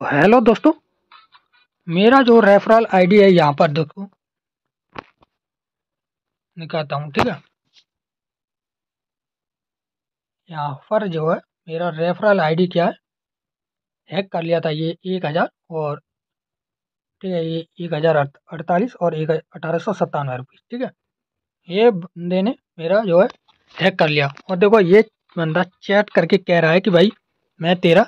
Hello दोस्तों। मेरा जो रेफरल आईडी है, यहाँ पर देखो। निकालता हूँ, ठीक है? यहाँ पर जो है, मेरा रेफरल आईडी क्या है? हैक कर लिया था ये एक हज़ार और, ठीक है, ये एक हज़ार अड़तालीस और एक अठारह सौ सत्तानवे रुपये, ठीक है? ये बंदे ने मेरा जो है हैक कर लिया। और देखो, ये बंदा चैट करके कह रहा है कि भाई, मैं तेरा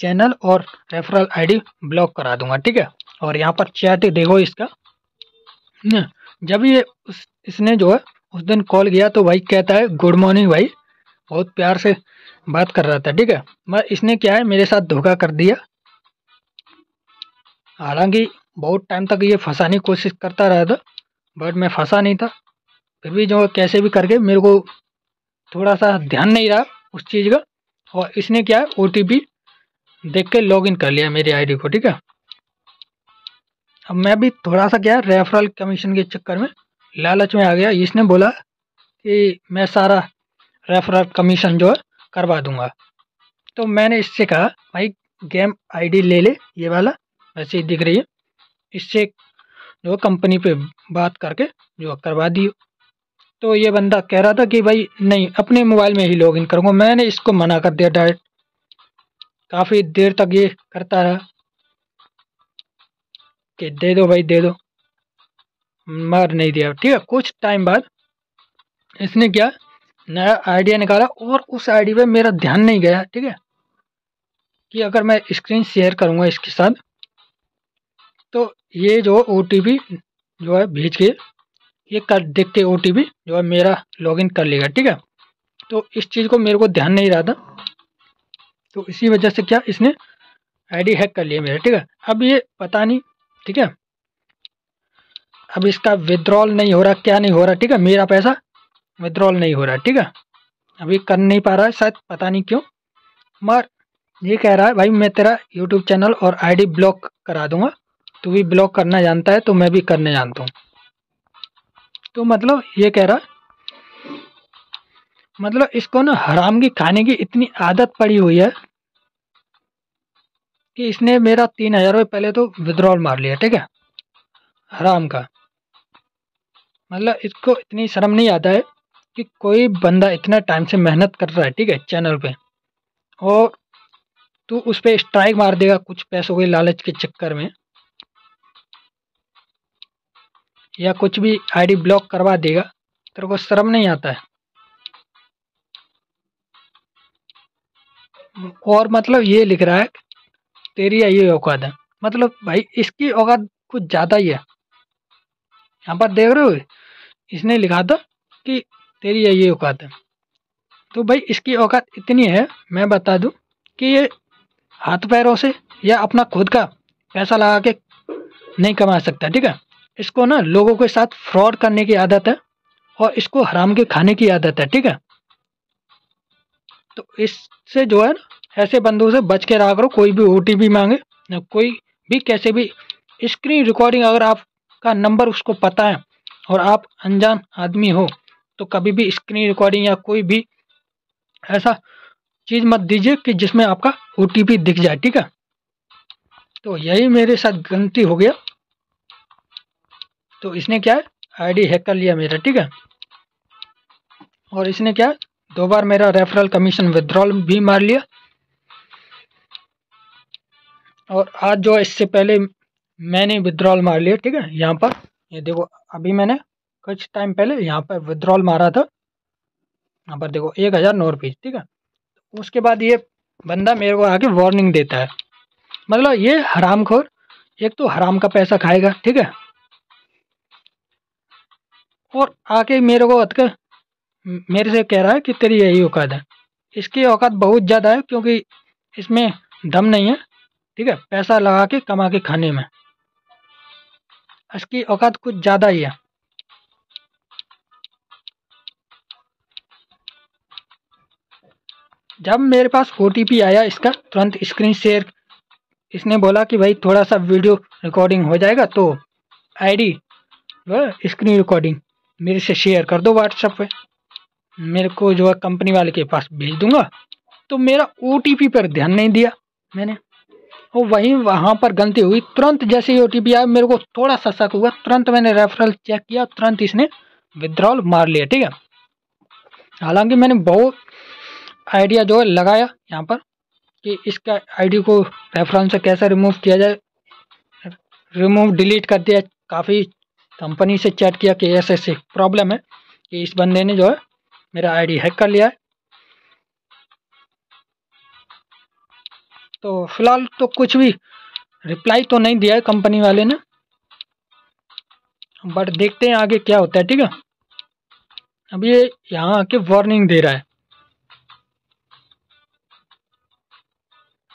चैनल और रेफरल आईडी ब्लॉक करा दूँगा, ठीक है? और यहाँ पर चैट देखो इसका। जब ये उस, इसने जो है, उस दिन कॉल किया तो भाई कहता है, गुड मॉर्निंग भाई। बहुत प्यार से बात कर रहा था, ठीक है? मैं इसने क्या है, मेरे साथ धोखा कर दिया। हालाँकि बहुत टाइम तक ये फंसाने की कोशिश करता रहा था, बट मैं फंसा नहीं था। फिर भी जो कैसे भी करके मेरे को थोड़ा सा ध्यान नहीं रहा उस चीज़ का। और इसने क्या है ओ देख के लॉगिन कर लिया मेरी आईडी को, ठीक है? अब मैं भी थोड़ा सा क्या रेफरल कमीशन के चक्कर में। लालच में आ गया। इसने बोला कि मैं सारा रेफरल कमीशन जो है करवा दूँगा। तो मैंने इससे कहा, भाई गेम आईडी ले ले, ये वाला, वैसे ही दिख रही है। इससे जो कंपनी पे बात करके जो करवा दी तो ये बंदा कह रहा था कि, भाई, नहीं, अपने मोबाइल में ही लॉगिन करूँगा। मैंने इसको मना कर दिया डायरेक्ट काफ़ी देर तक ये करता रहा कि दे दो भाई, दे दो। मार नहीं दिया। ठीक है, कुछ टाइम बाद इसने क्या नया आइडिया निकाला और उस आईडी पे मेरा ध्यान नहीं गया, ठीक है? कि अगर मैं स्क्रीन शेयर करूँगा इसके साथ तो ये जो ओ जो है भेज के, ये कर देख के ओ जो है मेरा लॉगिन कर लेगा, ठीक है? तो इस चीज़ को मेरे को ध्यान नहीं रहा था। तो इसी वजह से क्या इसने आईडी हैक कर लिया मेरा, ठीक है? अब ये पता नहीं, ठीक है? अब इसका विद्रॉल नहीं हो रहा, क्या नहीं हो रहा, ठीक है? मेरा पैसा विद्रॉल नहीं हो रहा, ठीक है? अभी कर नहीं पा रहा है, शायद पता नहीं क्यों। मगर ये कह रहा है, भाई, मैं तेरा यूट्यूब चैनल और आईडी ब्लॉक करा दूँगा। तू भी ब्लॉक करना जानता है तो मैं भी करने जानता हूँ। तो मतलब ये कह रहा मतलब इसको ना हराम की खाने की इतनी आदत पड़ी हुई है कि इसने मेरा तीन हज़ार रुपये पहले तो विद्रॉल मार लिया, ठीक है? हराम का। मतलब इसको इतनी शर्म नहीं आता है कि कोई बंदा इतना टाइम से मेहनत कर रहा है, ठीक है चैनल पे। और तू उस पर स्ट्राइक मार देगा कुछ पैसों के लालच के चक्कर में। या कुछ भी आईडी ब्लॉक करवा देगा, तेरे को शर्म नहीं आता है। और मतलब ये लिख रहा है, तेरी ये औकात है। मतलब भाई, इसकी औकात कुछ ज़्यादा ही है। यहाँ पर देख रहे हो, इसने लिखा था कि तेरी ये औकात है। तो भाई, इसकी औकात इतनी है, मैं बता दूँ कि ये हाथ पैरों से या अपना खुद का पैसा लगा के नहीं कमा सकता, ठीक है? इसको ना लोगों के साथ फ्रॉड करने की आदत है और इसको हराम के खाने की आदत है, ठीक है? तो इससे जो है ना, ऐसे बंदों से बच के रहा करो, कोई भी ओटीपी मांगे, ना कोई भी कैसे भी। स्क्रीन रिकॉर्डिंग अगर आपका नंबर उसको पता है और आप अनजान आदमी हो तो कभी भी स्क्रीन रिकॉर्डिंग या कोई भी ऐसा चीज़ मत दीजिए कि जिसमें आपका ओटीपी दिख जाए, ठीक है? तो यही मेरे साथ गलती हो गया। तो इसने क्या है? आईडी हैक कर लिया मेरा, ठीक है? और इसने क्या दो बार मेरा रेफरल कमीशन विद्रॉल भी मार लिया। और आज जो इससे पहले मैंने विद्रॉल मार लिया, ठीक है, यहाँ पर। ये देखो, अभी मैंने कुछ टाइम पहले यहाँ पर विद्रॉल मारा था। यहाँ पर देखो, एक हज़ार नौ रुपये, ठीक है। उसके बाद ये बंदा मेरे को आके वार्निंग देता है। मतलब ये हराम खोर एक तो हराम का पैसा खाएगा, ठीक है। और आके मेरे को अटके मेरे से कह रहा है कि तेरी यही औकात है। इसकी औकात बहुत ज़्यादा है क्योंकि इसमें दम नहीं है, ठीक है? पैसा लगा के कमा के खाने में। इसकी औकात कुछ ज़्यादा ही है। जब मेरे पास ओटीपी आया इसका, तुरंत स्क्रीन शेयर इसने बोला कि भाई थोड़ा सा वीडियो रिकॉर्डिंग हो जाएगा तो आईडी स्क्रीन रिकॉर्डिंग मेरे से शेयर कर दो व्हाट्सएप पे। मेरे को जो है कंपनी वाले के पास भेज दूँगा। तो मेरा ओटीपी पर ध्यान नहीं दिया मैंने। और वहीं वहाँ पर गलती हुई। तुरंत जैसे ही ओटीपी आया, मेरे को थोड़ा सा शक हुआ। तुरंत मैंने रेफरल चेक किया, तुरंत इसने विद्रॉल मार लिया, ठीक है? हालाँकि मैंने बहुत आइडिया जो है लगाया यहाँ पर कि इसका आईडी को रेफरेंस से कैसे रिमूव किया जाए। रिमूव डिलीट कर दिया। काफ़ी कंपनी से चैट किया कि ऐसे ऐसे प्रॉब्लम है कि इस बंदे ने जो है मेरा आईडी हैक कर लिया है। तो फ़िलहाल तो कुछ भी रिप्लाई तो नहीं दिया है कंपनी वाले ने। बट देखते हैं आगे क्या होता है, ठीक है? अब ये यहाँ आके वार्निंग दे रहा है।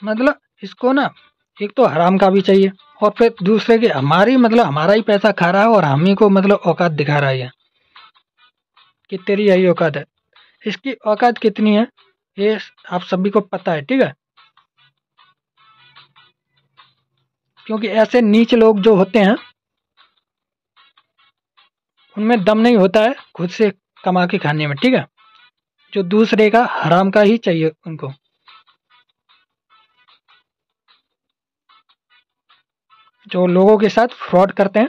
मतलब इसको ना, एक तो हराम का भी चाहिए और फिर दूसरे के, हमारी मतलब हमारा ही पैसा खा रहा है और हम ही को मतलब औकात दिखा रहा है कि तेरी यही औकात है। इसकी औकात कितनी है? ये आप सभी को पता है, ठीक है? क्योंकि ऐसे नीच लोग जो होते हैं, उनमें दम नहीं होता है खुद से कमा के खाने में, ठीक है? जो दूसरे का हराम का ही चाहिए उनको। जो लोगों के साथ फ्रॉड करते हैं